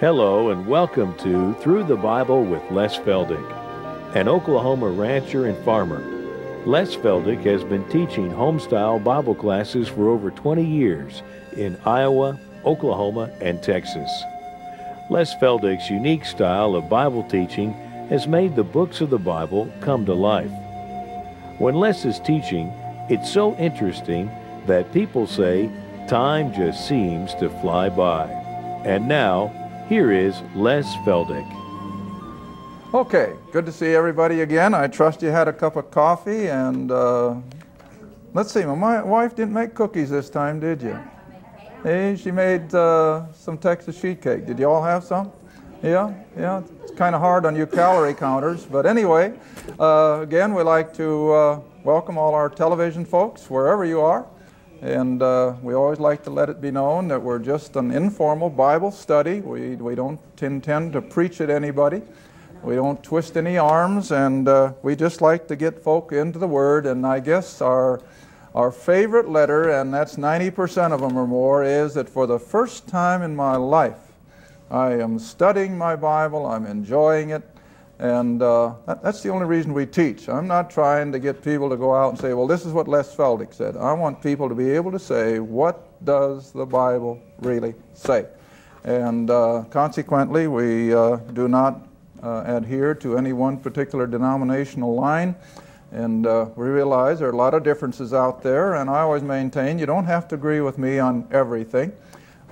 Hello and welcome to Through the Bible with Les Feldick, an Oklahoma rancher and farmer. Les Feldick has been teaching homestyle Bible classes for over 20 years in Iowa, Oklahoma, and Texas. Les Feldick's unique style of Bible teaching has made the books of the Bible come to life. When Les is teaching, it's so interesting that people say time just seems to fly by. And now, here is Les Feldick. Okay, good to see everybody again. I trust you had a cup of coffee and uh, let's see, my wife didn't make cookies this time, did you? Hey, she made uh, some Texas sheet cake. Did you all have some? Yeah, yeah. It's kind of hard on you calorie counters, but anyway, uh, again, we'd like to uh, welcome all our television folks wherever you are. And uh, we always like to let it be known that we're just an informal Bible study. We, we don't intend to preach at anybody. We don't twist any arms, and uh, we just like to get folk into the Word. And I guess our, our favorite letter, and that's 90% of them or more, is that for the first time in my life, I am studying my Bible, I'm enjoying it, and uh, that, that's the only reason we teach. I'm not trying to get people to go out and say, well, this is what Les Feldick said. I want people to be able to say, what does the Bible really say? And uh, consequently, we uh, do not uh, adhere to any one particular denominational line. And uh, we realize there are a lot of differences out there, and I always maintain you don't have to agree with me on everything.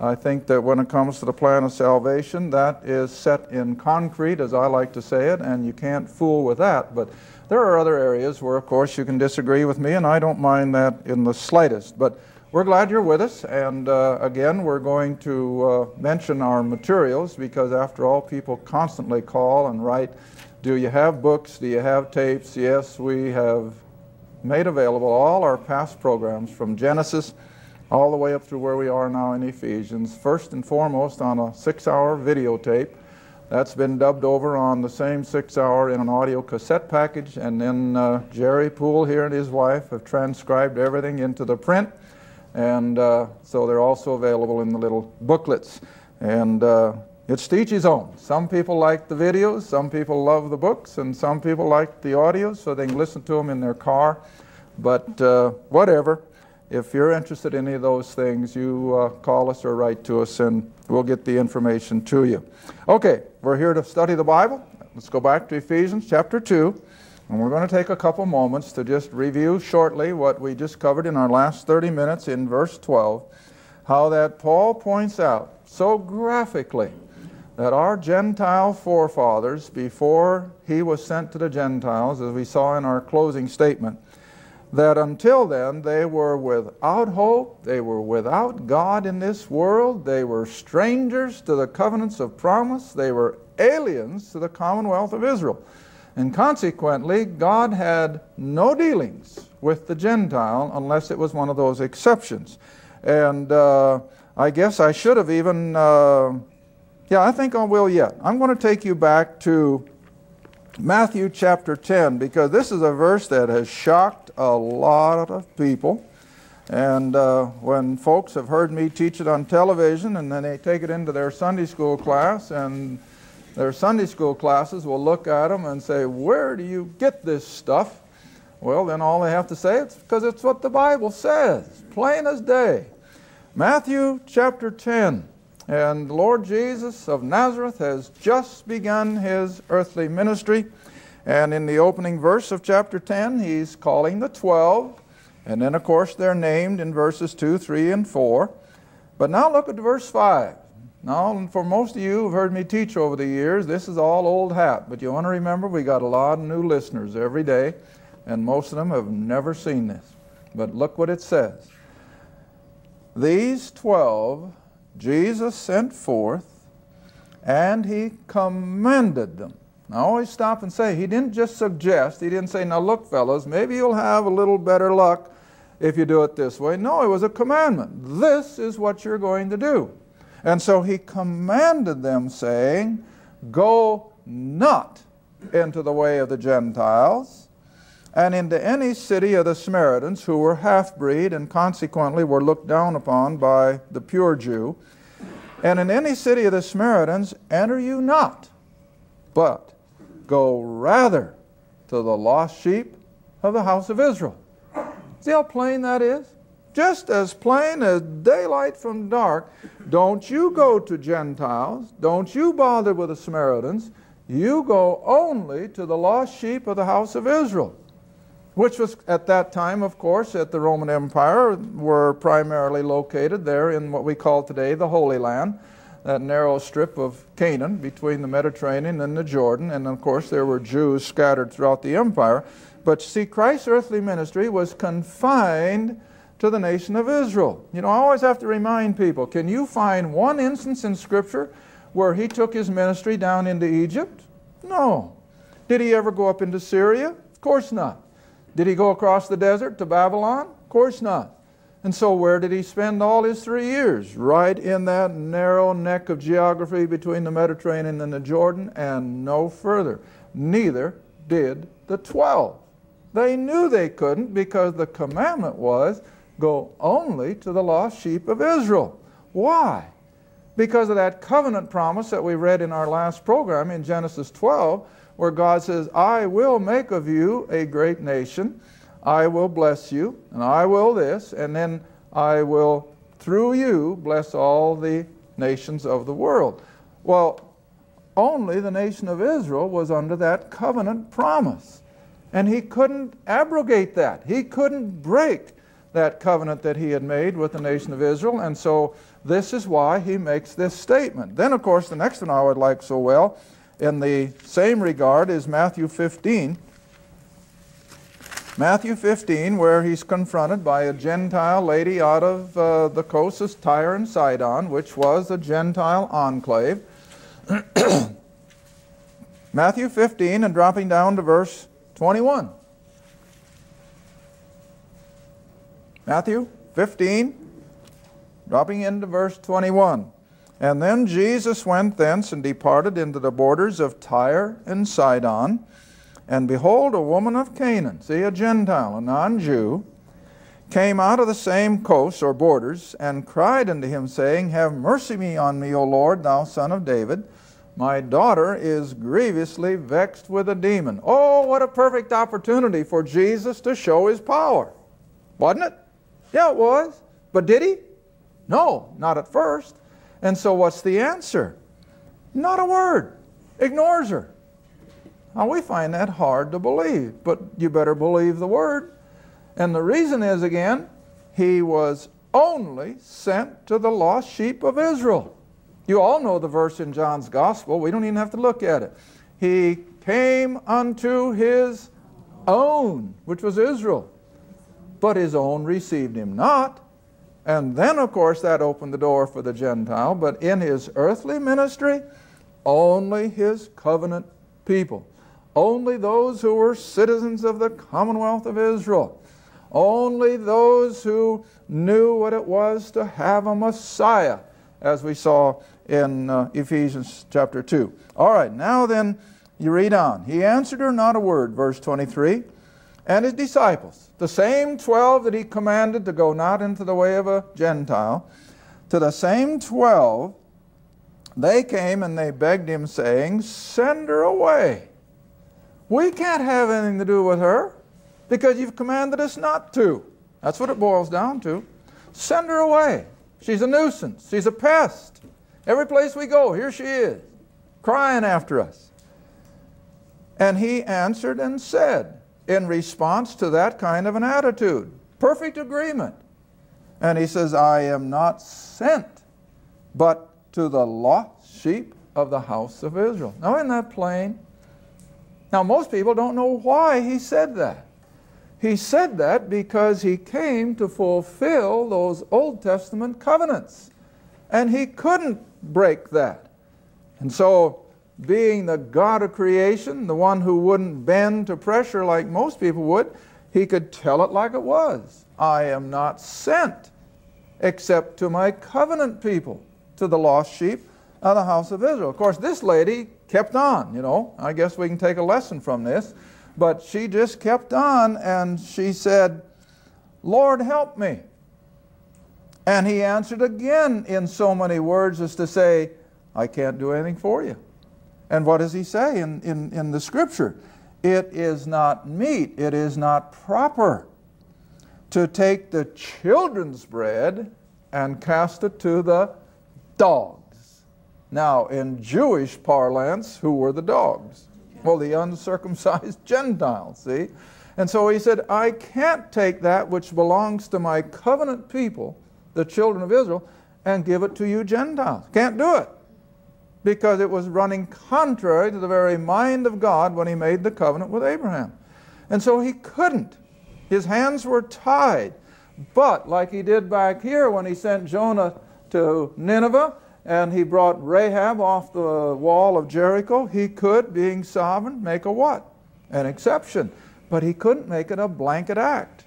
I think that when it comes to the plan of salvation, that is set in concrete, as I like to say it, and you can't fool with that. But there are other areas where, of course, you can disagree with me, and I don't mind that in the slightest. But we're glad you're with us, and uh, again, we're going to uh, mention our materials because, after all, people constantly call and write, Do you have books? Do you have tapes? Yes, we have made available all our past programs from Genesis all the way up through where we are now in Ephesians, first and foremost on a six hour videotape. That's been dubbed over on the same six hour in an audio cassette package, and then uh, Jerry Poole here and his wife have transcribed everything into the print, and uh, so they're also available in the little booklets. And uh, it's to each his own. Some people like the videos, some people love the books, and some people like the audio so they can listen to them in their car. But uh, whatever. If you're interested in any of those things, you uh, call us or write to us and we'll get the information to you. Okay, we're here to study the Bible. Let's go back to Ephesians chapter 2. And we're going to take a couple moments to just review shortly what we just covered in our last 30 minutes in verse 12. How that Paul points out so graphically that our Gentile forefathers, before he was sent to the Gentiles, as we saw in our closing statement, that until then they were without hope, they were without God in this world, they were strangers to the covenants of promise, they were aliens to the commonwealth of Israel. And consequently, God had no dealings with the Gentile unless it was one of those exceptions. And uh, I guess I should have even, uh, yeah, I think I will yet. I'm going to take you back to Matthew chapter 10 because this is a verse that has shocked a lot of people. And uh, when folks have heard me teach it on television and then they take it into their Sunday school class, and their Sunday school classes will look at them and say, Where do you get this stuff? Well, then all they have to say is because it's what the Bible says, plain as day. Matthew chapter 10. And the Lord Jesus of Nazareth has just begun his earthly ministry. And in the opening verse of chapter 10, he's calling the 12. And then, of course, they're named in verses 2, 3, and 4. But now look at verse 5. Now, for most of you who've heard me teach over the years, this is all old hat. But you want to remember we got a lot of new listeners every day, and most of them have never seen this. But look what it says. These 12 Jesus sent forth, and he commanded them. Now, always stop and say, he didn't just suggest, he didn't say, now look, fellows, maybe you'll have a little better luck if you do it this way. No, it was a commandment. This is what you're going to do. And so he commanded them, saying, Go not into the way of the Gentiles, and into any city of the Samaritans who were half breed and consequently were looked down upon by the pure Jew. And in any city of the Samaritans enter you not, but go rather to the lost sheep of the house of Israel. See how plain that is? Just as plain as daylight from dark. Don't you go to Gentiles. Don't you bother with the Samaritans. You go only to the lost sheep of the house of Israel, which was at that time, of course, at the Roman Empire, were primarily located there in what we call today the Holy Land, that narrow strip of Canaan between the Mediterranean and the Jordan. And of course, there were Jews scattered throughout the empire. But see, Christ's earthly ministry was confined to the nation of Israel. You know, I always have to remind people can you find one instance in Scripture where he took his ministry down into Egypt? No. Did he ever go up into Syria? Of course not. Did he go across the desert to Babylon? Of course not. And so, where did he spend all his three years? Right in that narrow neck of geography between the Mediterranean and the Jordan, and no further. Neither did the twelve. They knew they couldn't because the commandment was go only to the lost sheep of Israel. Why? Because of that covenant promise that we read in our last program in Genesis 12, where God says, I will make of you a great nation, I will bless you, and I will this, and then I will, through you, bless all the nations of the world. Well, only the nation of Israel was under that covenant promise. And he couldn't abrogate that. He couldn't break that covenant that he had made with the nation of Israel. And so this is why he makes this statement. Then, of course, the next one I would like so well in the same regard is Matthew 15. Matthew 15, where he's confronted by a Gentile lady out of uh, the coast of Tyre and Sidon, which was a Gentile enclave. Matthew 15, and dropping down to verse 21. Matthew 15, dropping into verse 21. And then Jesus went thence and departed into the borders of Tyre and Sidon. And behold, a woman of Canaan, see, a Gentile, a non Jew, came out of the same coasts or borders, and cried unto him, saying, Have mercy me on me, O Lord, thou son of David. My daughter is grievously vexed with a demon. Oh, what a perfect opportunity for Jesus to show his power, wasn't it? Yeah, it was. But did he? No, not at first. And so what's the answer? Not a word. Ignores her. Now we find that hard to believe, but you better believe the word. And the reason is again, he was only sent to the lost sheep of Israel. You all know the verse in John's Gospel. We don't even have to look at it. He came unto his own, which was Israel but his own received him not. And then, of course, that opened the door for the Gentile, but in his earthly ministry, only his covenant people, only those who were citizens of the commonwealth of Israel, only those who knew what it was to have a Messiah, as we saw in uh, Ephesians chapter 2. All right, now then, you read on. He answered her not a word, verse 23 and his disciples, the same twelve that he commanded to go not into the way of a Gentile, to the same twelve, they came and they begged him, saying, Send her away. We can't have anything to do with her because you've commanded us not to. That's what it boils down to. Send her away. She's a nuisance. She's a pest. Every place we go, here she is, crying after us. And he answered and said, in response to that kind of an attitude. Perfect agreement. And he says, I am not sent but to the lost sheep of the house of Israel. Now, isn't that plain? Now, most people don't know why he said that. He said that because he came to fulfill those Old Testament covenants. And he couldn't break that. And so being the God of creation, the one who wouldn't bend to pressure like most people would, he could tell it like it was. I am not sent except to my covenant people, to the lost sheep of the house of Israel. Of course, this lady kept on, you know. I guess we can take a lesson from this. But she just kept on and she said, Lord, help me. And he answered again in so many words as to say, I can't do anything for you. And what does he say in, in, in the scripture? It is not meet, it is not proper to take the children's bread and cast it to the dogs. Now, in Jewish parlance, who were the dogs? Well, the uncircumcised Gentiles, see? And so he said, I can't take that which belongs to my covenant people, the children of Israel, and give it to you Gentiles. Can't do it. Because it was running contrary to the very mind of God when he made the covenant with Abraham. And so he couldn't. His hands were tied. But, like he did back here when he sent Jonah to Nineveh and he brought Rahab off the wall of Jericho, he could, being sovereign, make a what? An exception. But he couldn't make it a blanket act.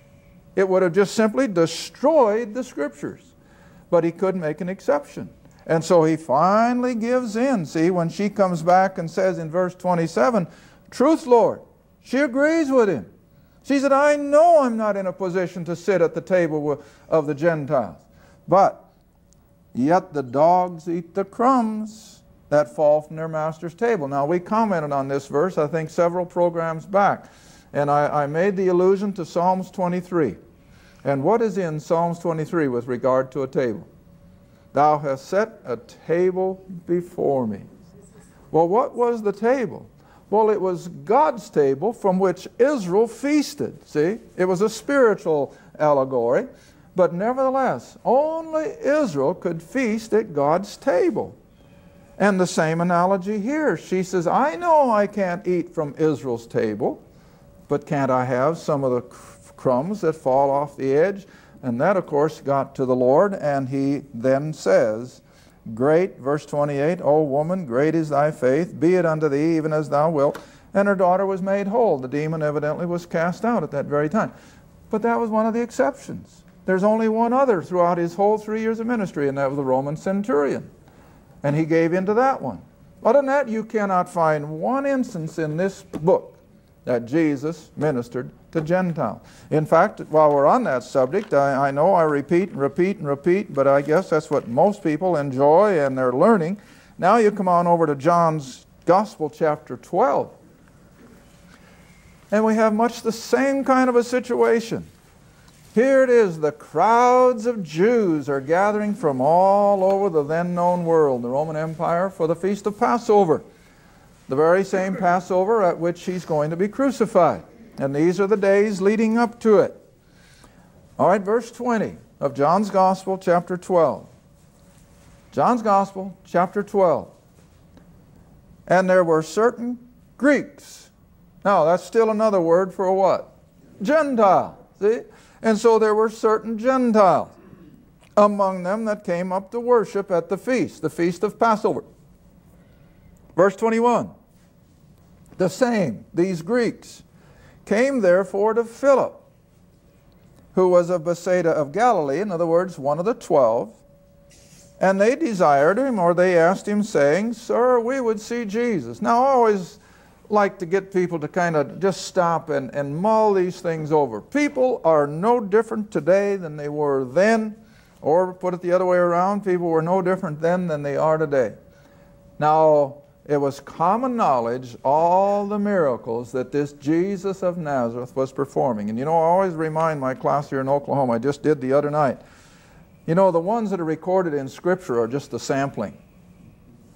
It would have just simply destroyed the scriptures. But he could make an exception. And so he finally gives in. See, when she comes back and says in verse 27, Truth, Lord, she agrees with him. She said, I know I'm not in a position to sit at the table of the Gentiles, but yet the dogs eat the crumbs that fall from their master's table. Now, we commented on this verse, I think, several programs back, and I, I made the allusion to Psalms 23. And what is in Psalms 23 with regard to a table? Thou hast set a table before me. Well, what was the table? Well, it was God's table from which Israel feasted. See? It was a spiritual allegory. But nevertheless, only Israel could feast at God's table. And the same analogy here. She says, I know I can't eat from Israel's table, but can't I have some of the crumbs that fall off the edge? And that, of course, got to the Lord, and he then says, Great, verse 28, O woman, great is thy faith, be it unto thee even as thou wilt. And her daughter was made whole. The demon evidently was cast out at that very time. But that was one of the exceptions. There's only one other throughout his whole three years of ministry, and that was the Roman centurion. And he gave in to that one. Other than that, you cannot find one instance in this book that Jesus ministered to Gentiles. In fact, while we're on that subject, I, I, know I repeat and repeat and repeat, but I guess that's what most people enjoy and they're learning. Now you come on over to John's Gospel, chapter 12. And we have much the same kind of a situation. Here it is the crowds of Jews are gathering from all over the then known world, the Roman Empire, for the feast of Passover the very same Passover at which he's going to be crucified. And these are the days leading up to it. All right, verse 20 of John's Gospel, chapter 12. John's Gospel, chapter 12. And there were certain Greeks. Now, that's still another word for what? Gentile. See? And so there were certain Gentiles among them that came up to worship at the feast, the feast of Passover. Verse 21 the same, these Greeks, came therefore to Philip, who was of Bethsaida of Galilee, in other words, one of the twelve, and they desired him, or they asked him, saying, Sir, we would see Jesus. Now, I always like to get people to kind of just stop and, and mull these things over. People are no different today than they were then, or put it the other way around, people were no different then than they are today. Now, it was common knowledge, all the miracles that this Jesus of Nazareth was performing. And you know, I always remind my class here in Oklahoma, I just did the other night. You know, the ones that are recorded in Scripture are just a sampling.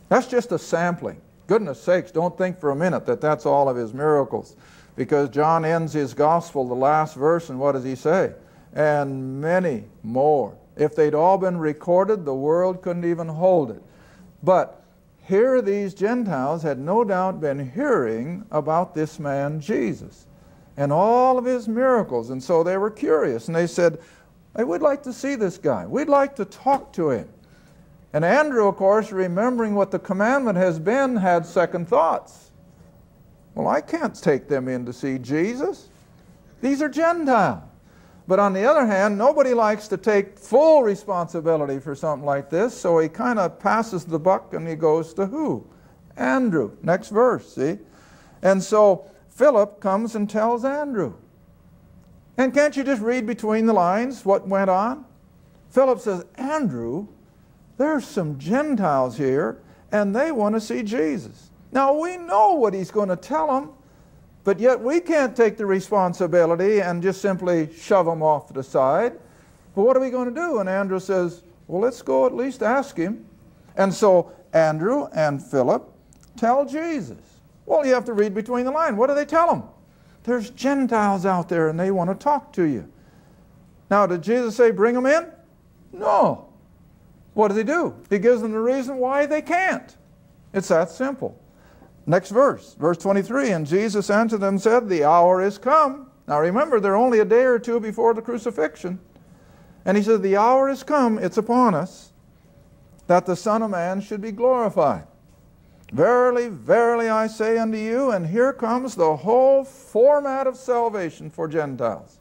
That's just a sampling. Goodness sakes, don't think for a minute that that's all of his miracles. Because John ends his gospel, the last verse, and what does he say? And many more. If they'd all been recorded, the world couldn't even hold it. But here these Gentiles had no doubt been hearing about this man Jesus and all of his miracles. And so they were curious and they said, hey, We'd like to see this guy. We'd like to talk to him. And Andrew, of course, remembering what the commandment has been, had second thoughts. Well, I can't take them in to see Jesus. These are Gentiles. But on the other hand, nobody likes to take full responsibility for something like this, so he kind of passes the buck and he goes to who? Andrew. Next verse, see? And so Philip comes and tells Andrew. And can't you just read between the lines what went on? Philip says, Andrew, there's some Gentiles here, and they want to see Jesus. Now, we know what he's going to tell them, but yet we can't take the responsibility and just simply shove them off the side. But what are we going to do? And Andrew says, Well, let's go at least ask him. And so Andrew and Philip tell Jesus. Well, you have to read between the lines. What do they tell him? There's Gentiles out there and they want to talk to you. Now, did Jesus say bring them in? No. What does he do? He gives them the reason why they can't. It's that simple. Next verse, verse 23. And Jesus answered them and said, The hour is come. Now remember, they're only a day or two before the crucifixion. And he said, The hour is come, it's upon us, that the Son of Man should be glorified. Verily, verily, I say unto you, and here comes the whole format of salvation for Gentiles.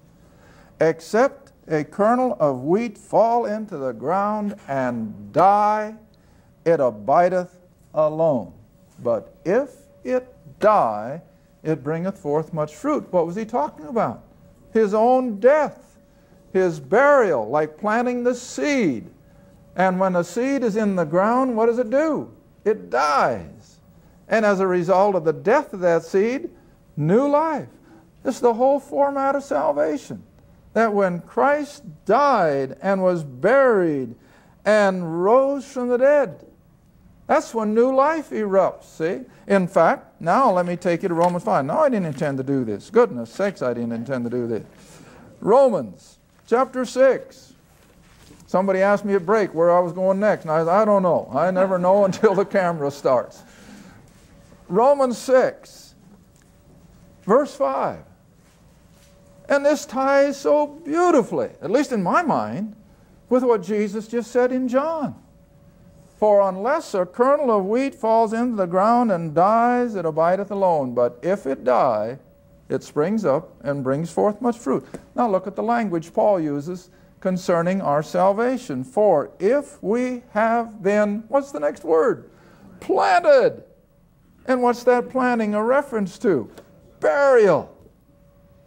Except a kernel of wheat fall into the ground and die, it abideth alone. But if it die, it bringeth forth much fruit. What was he talking about? His own death, his burial, like planting the seed. And when a seed is in the ground, what does it do? It dies. And as a result of the death of that seed, new life. This is the whole format of salvation. That when Christ died and was buried and rose from the dead, that's when new life erupts, see? In fact, now let me take you to Romans 5. No, I didn't intend to do this. Goodness sakes, I didn't intend to do this. Romans chapter 6. Somebody asked me at break where I was going next, and I said, I don't know. I never know until the camera starts. Romans 6, verse 5. And this ties so beautifully, at least in my mind, with what Jesus just said in John. For unless a kernel of wheat falls into the ground and dies, it abideth alone. But if it die, it springs up and brings forth much fruit. Now look at the language Paul uses concerning our salvation. For if we have been, what's the next word? Planted. And what's that planting a reference to? Burial.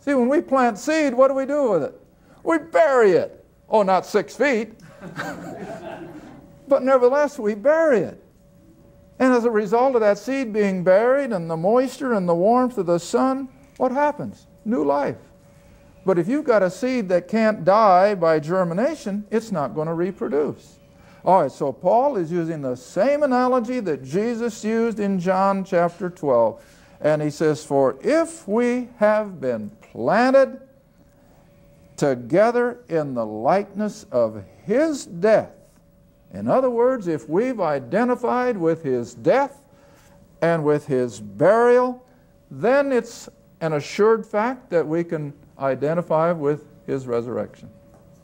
See, when we plant seed, what do we do with it? We bury it. Oh, not six feet. But nevertheless, we bury it. And as a result of that seed being buried and the moisture and the warmth of the sun, what happens? New life. But if you've got a seed that can't die by germination, it's not going to reproduce. All right, so Paul is using the same analogy that Jesus used in John chapter 12. And he says, For if we have been planted together in the likeness of his death, in other words, if we've identified with his death and with his burial, then it's an assured fact that we can identify with his resurrection.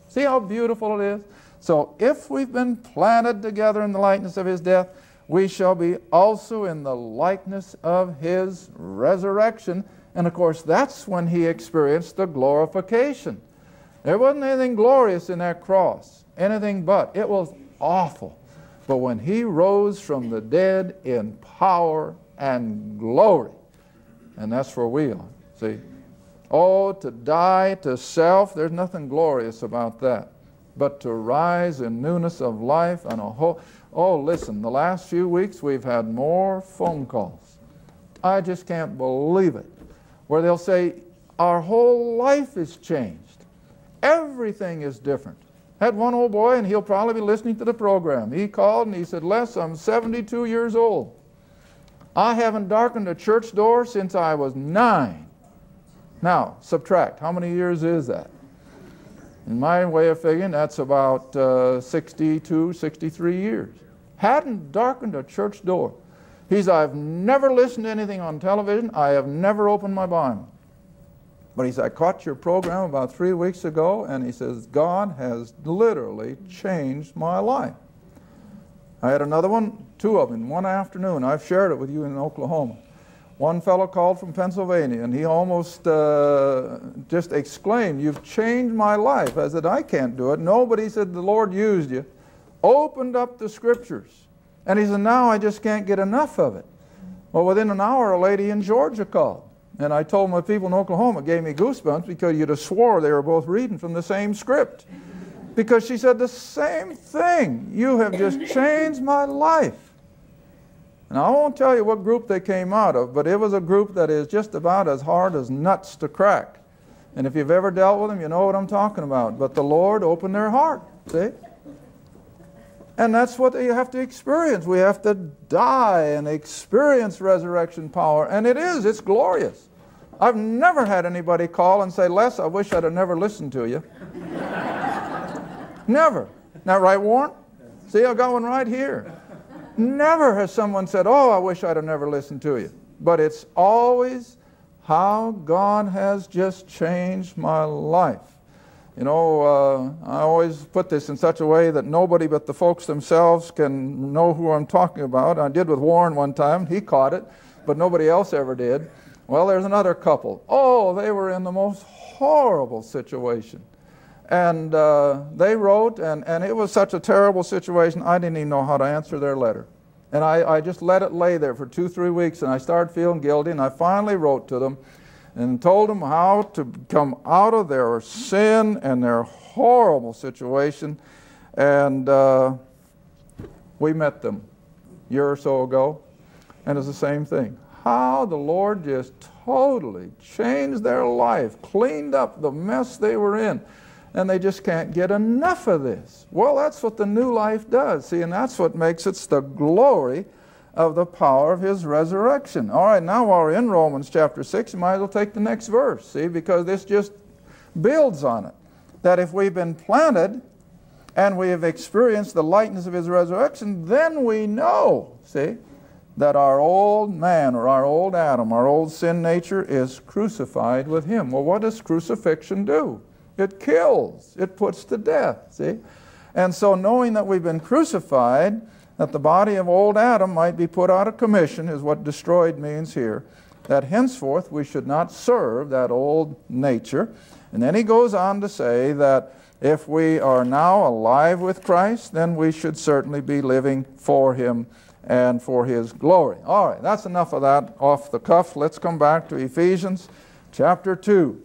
See how beautiful it is? So if we've been planted together in the likeness of his death, we shall be also in the likeness of his resurrection. And of course, that's when he experienced the glorification. There wasn't anything glorious in that cross, anything but. It was awful. But when he rose from the dead in power and glory, and that's where we are, see? Oh, to die to self, there's nothing glorious about that. But to rise in newness of life and a whole. Oh, listen, the last few weeks we've had more phone calls. I just can't believe it. Where they'll say, Our whole life is changed. Everything is different. Had one old boy, and he'll probably be listening to the program. He called and he said, Les, I'm 72 years old. I haven't darkened a church door since I was nine. Now, subtract. How many years is that? In my way of figuring, that's about uh, 62, 63 years. Hadn't darkened a church door. He said, I've never listened to anything on television. I have never opened my Bible. But he said, I caught your program about three weeks ago, and he says, God has literally changed my life. I had another one, two of them, one afternoon. I've shared it with you in Oklahoma. One fellow called from Pennsylvania, and he almost uh, just exclaimed, You've changed my life. I said, I can't do it. Nobody said the Lord used you. Opened up the scriptures. And he said, Now I just can't get enough of it. Well, within an hour, a lady in Georgia called. And I told my people in Oklahoma, it gave me goosebumps because you'd have swore they were both reading from the same script. Because she said the same thing. You have just changed my life. And I won't tell you what group they came out of, but it was a group that is just about as hard as nuts to crack. And if you've ever dealt with them, you know what I'm talking about. But the Lord opened their heart, see? And that's what you have to experience. We have to die and experience resurrection power. And it is, it's glorious. I've never had anybody call and say, Les, I wish I'd have never listened to you. never. Now, right, Warren? See, I've got one right here. Never has someone said, Oh, I wish I'd have never listened to you. But it's always how God has just changed my life. You know, uh, I always put this in such a way that nobody but the folks themselves can know who I'm talking about. I did with Warren one time. He caught it, but nobody else ever did. Well, there's another couple. Oh, they were in the most horrible situation. And uh, they wrote, and, and it was such a terrible situation, I didn't even know how to answer their letter. And I, I just let it lay there for two, three weeks, and I started feeling guilty, and I finally wrote to them and told them how to come out of their sin and their horrible situation. And uh, we met them a year or so ago, and it's the same thing. How the Lord just totally changed their life, cleaned up the mess they were in and they just can't get enough of this. Well, that's what the new life does, see, and that's what makes it the glory of the power of his resurrection. All right, now while we're in Romans chapter 6, you might as well take the next verse, see, because this just builds on it. That if we've been planted and we have experienced the likeness of his resurrection, then we know, see, that our old man or our old Adam, our old sin nature, is crucified with him. Well, what does crucifixion do? It kills, it puts to death, see? And so, knowing that we've been crucified, that the body of old Adam might be put out of commission, is what destroyed means here, that henceforth we should not serve that old nature. And then he goes on to say that if we are now alive with Christ, then we should certainly be living for him and for his glory. All right, that's enough of that off the cuff. Let's come back to Ephesians chapter 2.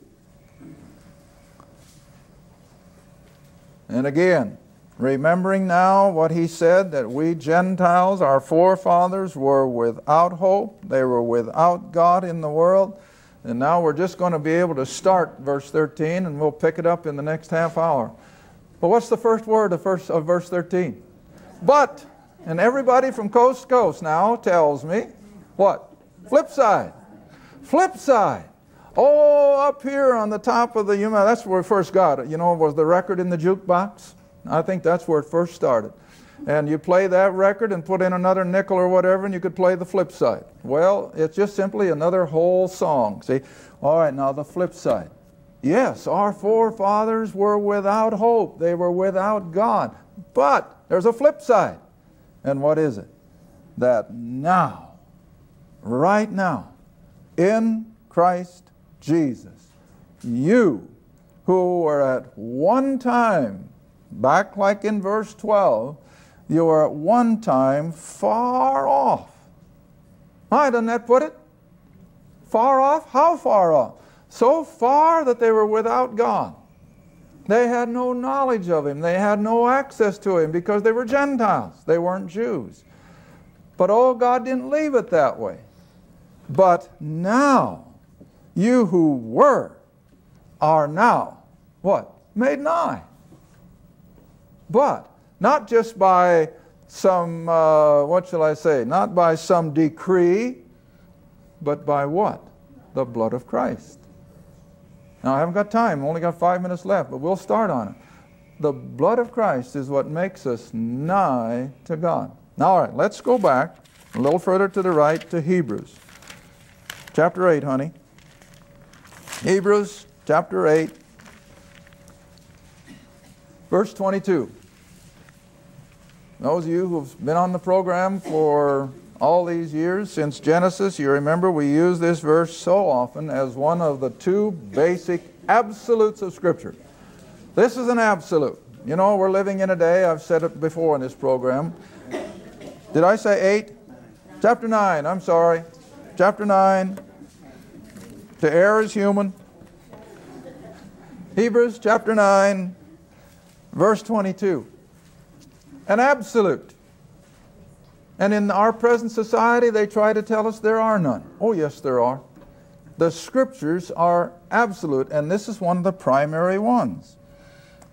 And again, remembering now what he said that we Gentiles, our forefathers, were without hope, they were without God in the world. And now we're just going to be able to start verse 13 and we'll pick it up in the next half hour. But what's the first word of, first, of verse 13? But, and everybody from coast to coast now tells me what? Flip side. Flip side. Oh, up here on the top of the human, that's where we first got it. You know, was the record in the jukebox? I think that's where it first started. And you play that record and put in another nickel or whatever, and you could play the flip side. Well, it's just simply another whole song. See? All right, now the flip side. Yes, our forefathers were without hope, they were without God. But there's a flip side. And what is it? That now, right now, in Christ Jesus. You who were at one time, back like in verse 12, you were at one time far off. Why doesn't that put it? Far off? How far off? So far that they were without God. They had no knowledge of Him. They had no access to Him because they were Gentiles. They weren't Jews. But oh, God didn't leave it that way. But now, you who were are now what? Made nigh. But not just by some, uh, what shall I say, not by some decree, but by what? The blood of Christ. Now, I haven't got time, only got five minutes left, but we'll start on it. The blood of Christ is what makes us nigh to God. Now, all right, let's go back a little further to the right to Hebrews. Chapter 8, honey. Hebrews chapter 8, verse 22. Those of you who've been on the program for all these years since Genesis, you remember we use this verse so often as one of the two basic absolutes of Scripture. This is an absolute. You know, we're living in a day, I've said it before in this program. Did I say 8? Chapter 9, I'm sorry. Chapter 9, to err is human. Hebrews chapter 9, Verse 22 an absolute. And in our present society, they try to tell us there are none. Oh, yes, there are. The scriptures are absolute, and this is one of the primary ones.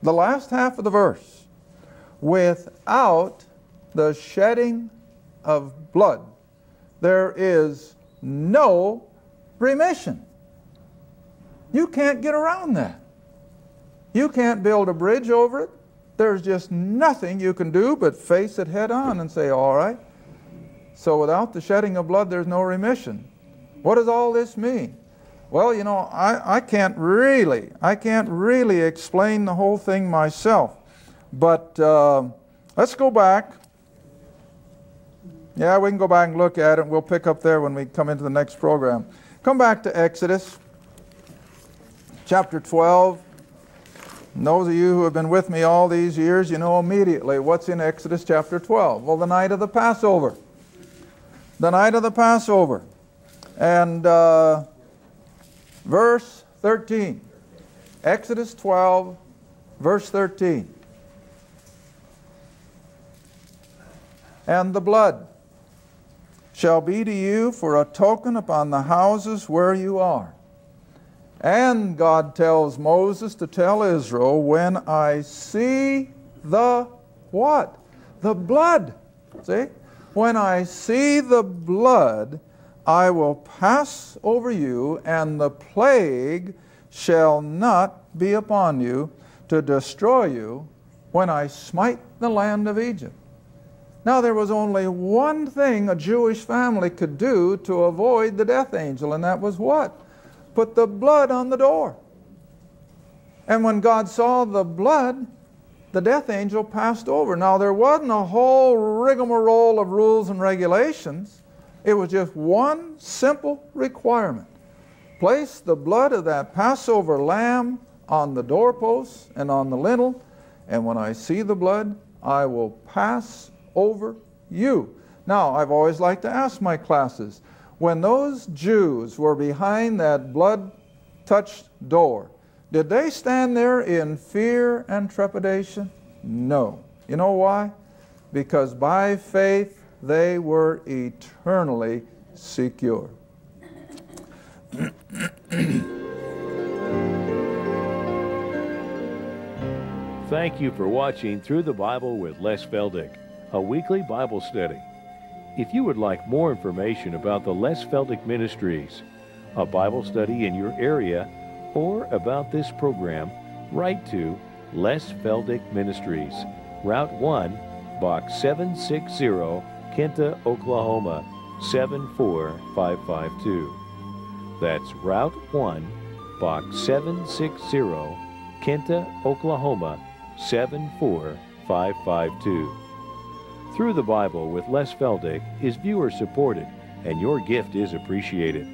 The last half of the verse without the shedding of blood, there is no remission. You can't get around that. You can't build a bridge over it. There's just nothing you can do but face it head on and say, all right. So without the shedding of blood, there's no remission. What does all this mean? Well, you know, I, I can't really, I can't really explain the whole thing myself. But uh, let's go back. Yeah, we can go back and look at it. We'll pick up there when we come into the next program. Come back to Exodus chapter 12. And those of you who have been with me all these years, you know immediately what's in Exodus chapter 12. Well, the night of the Passover. The night of the Passover. And uh, verse 13. Exodus 12, verse 13. And the blood shall be to you for a token upon the houses where you are. And God tells Moses to tell Israel, when I see the what? The blood. See? When I see the blood, I will pass over you, and the plague shall not be upon you to destroy you when I smite the land of Egypt. Now, there was only one thing a Jewish family could do to avoid the death angel, and that was what? Put the blood on the door. And when God saw the blood, the death angel passed over. Now, there wasn't a whole rigmarole of rules and regulations. It was just one simple requirement. Place the blood of that Passover lamb on the doorposts and on the lintel, and when I see the blood, I will pass over you. Now, I've always liked to ask my classes, when those Jews were behind that blood touched door, did they stand there in fear and trepidation? No. You know why? Because by faith they were eternally secure. Thank you for watching Through the Bible with Les Feldick, a weekly Bible study. If you would like more information about the Les Feldick Ministries, a Bible study in your area, or about this program, write to Les Feldick Ministries, Route 1, Box 760, Kinta, Oklahoma 74552. That's Route 1, Box 760, Kinta, Oklahoma 74552. Through the Bible with Les Feldick is viewer supported, and your gift is appreciated.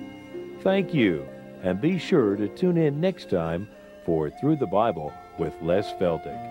Thank you, and be sure to tune in next time for Through the Bible with Les Feldick.